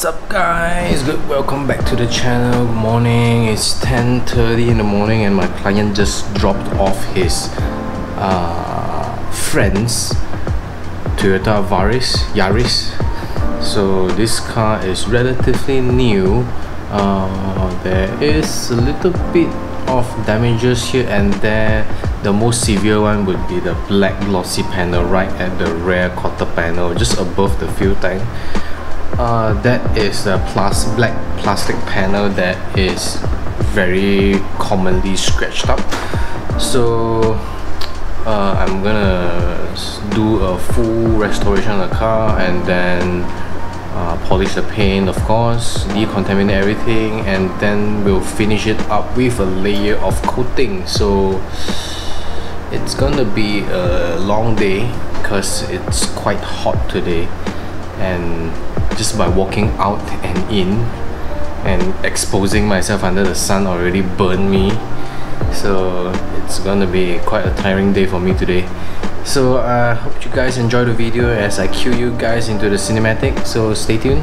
What's up guys? Good welcome back to the channel. Good morning. It's 10:30 in the morning and my client just dropped off his uh, friend's Toyota Varis Yaris. So this car is relatively new. Uh, there is a little bit of damages here and there. The most severe one would be the black glossy panel right at the rear quarter panel just above the fuel tank uh, that is a plus black plastic panel that is very commonly scratched up. So uh, I'm gonna do a full restoration of the car and then uh, polish the paint of course decontaminate everything and then we'll finish it up with a layer of coating. So it's gonna be a long day because it's quite hot today. And just by walking out and in and exposing myself under the sun already burned me. So it's gonna be quite a tiring day for me today. So I uh, hope you guys enjoy the video as I cue you guys into the cinematic. So stay tuned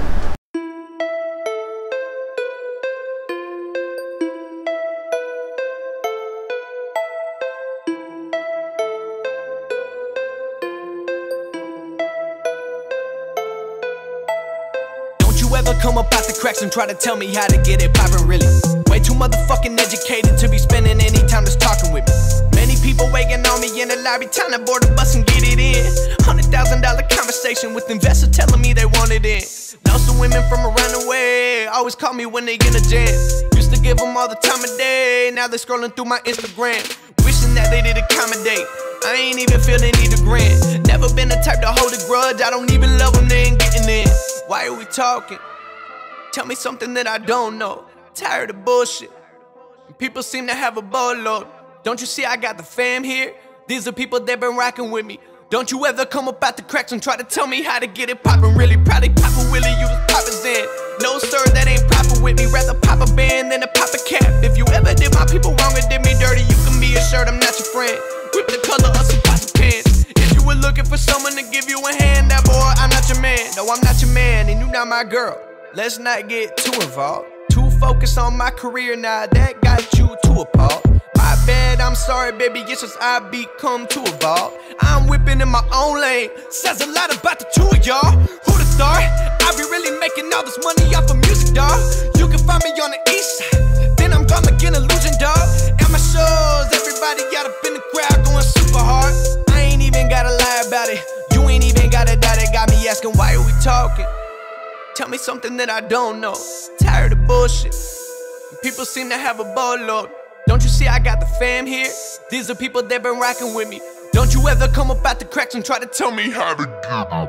come up out the cracks and try to tell me how to get it poppin' really. Way too motherfucking educated to be spending any time just talking with me. Many people waiting on me in the lobby, time to board the bus and get it in. Hundred thousand dollar conversation with investors telling me they want it in. Know some women from around the way always call me when they in a jam. Used to give them all the time of day, now they scrolling through my Instagram. Wishing that they did accommodate. I ain't even feeling either grant. Never been the type to hold a grudge. I don't even love them, they ain't getting in. Why are we talking? Tell me something that I don't know. Tired of bullshit. People seem to have a boatload. Don't you see I got the fam here? These are people that been rocking with me. Don't you ever come up out the cracks and try to tell me how to get it poppin'. Really probably poppin' Willie, you was poppin' Zen. No sir, that ain't proper with me. Rather pop a band than a pop a cap. If you ever did my people wrong or did me dirty, you can be assured I'm not your friend. Whip the color of some pots pants. If you were looking for someone to give you a hand, that boy, I'm not your man. No, I'm not your man, and you not my girl. Let's not get too involved. Too focused on my career now, that got you too appalled. My bad, I'm sorry, baby, it's just I become too evolved. I'm whipping in my own lane, says a lot about the two of y'all. Who'da thought? I be really making all this money off of music, dog. You can find me on the east side, then I'm gonna get illusion, dog. At my shows, everybody got up in the crowd going super hard. I ain't even gotta lie about it. You ain't even gotta doubt it. Got me asking why are we talking? Tell me something that I don't know. Tired of bullshit. People seem to have a boatload. Don't you see I got the fam here? These are people that been rocking with me. Don't you ever come up out the cracks and try to tell me how to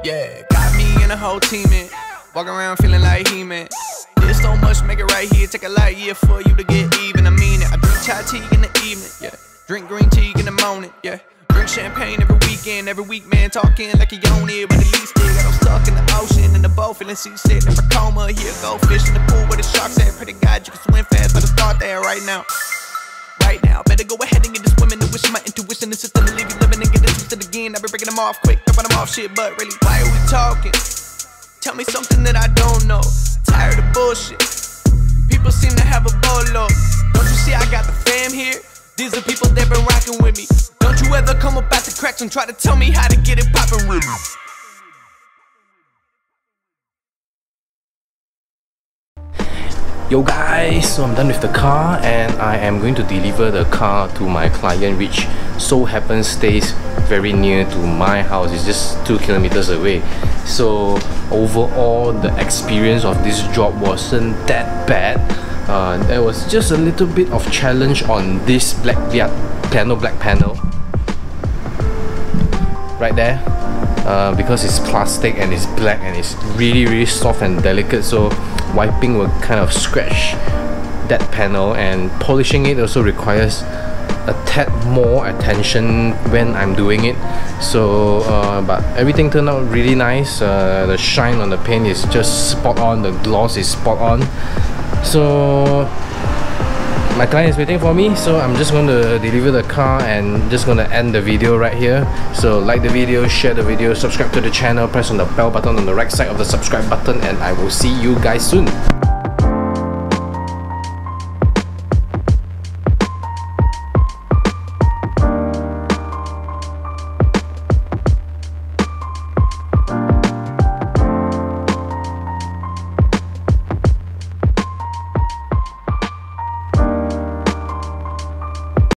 get Yeah, got me and a whole team in. Walking around feeling like He-Man. There's so much, make it right here. Take a light year for you to get even. I mean it. I drink chai tea in the evening, yeah. Drink green tea in the morning, yeah. Drink champagne every weekend, every week, man. Talking like you own it, but at least they got them stuck in the ocean. In feeling seasick. Never coma, here go fish in the pool where the sharks at. Pretty God, you can swim fast, better start there right now. Right now, better go ahead and get this women and wish my intuition is to leave you living and get it twisted again. I've been breaking them off quick, dropping them off shit, but really, why are we talking? Tell me something that I don't know. Tired of bullshit. People seem to have a bolo. Don't you see I got the fam here? These are people that been rocking with me. Don't you ever come up out the cracks and try to tell me how to get it poppin' really. Yo guys, so I'm done with the car and I am going to deliver the car to my client which so happens stays very near to my house. It's just 2 kilometers away. So overall the experience of this job wasn't that bad uh, there was just a little bit of challenge on this black piano black panel right there uh, because it's plastic and it's black and it's really really soft and delicate so wiping will kind of scratch that panel and polishing it also requires a tad more attention when I'm doing it. So uh, but everything turned out really nice. Uh, the shine on the paint is just spot on. The gloss is spot on. So my client is waiting for me so I'm just going to deliver the car and just going to end the video right here. So like the video share the video subscribe to the channel press on the bell button on the right side of the subscribe button and I will see you guys soon